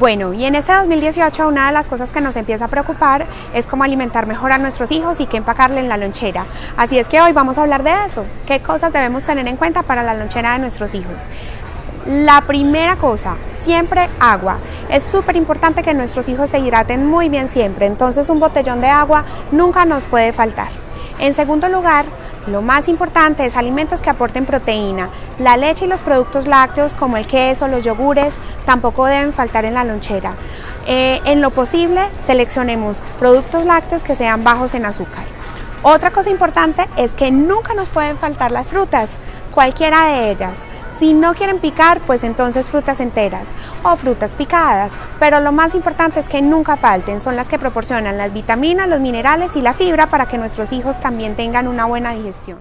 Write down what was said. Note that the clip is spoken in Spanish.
Bueno, y en este 2018 una de las cosas que nos empieza a preocupar es cómo alimentar mejor a nuestros hijos y qué empacarle en la lonchera. Así es que hoy vamos a hablar de eso, qué cosas debemos tener en cuenta para la lonchera de nuestros hijos. La primera cosa, siempre agua. Es súper importante que nuestros hijos se hidraten muy bien siempre, entonces un botellón de agua nunca nos puede faltar. En segundo lugar, lo más importante es alimentos que aporten proteína. La leche y los productos lácteos como el queso, los yogures, tampoco deben faltar en la lonchera. Eh, en lo posible, seleccionemos productos lácteos que sean bajos en azúcar. Otra cosa importante es que nunca nos pueden faltar las frutas, cualquiera de ellas. Si no quieren picar, pues entonces frutas enteras o frutas picadas. Pero lo más importante es que nunca falten, son las que proporcionan las vitaminas, los minerales y la fibra para que nuestros hijos también tengan una buena digestión.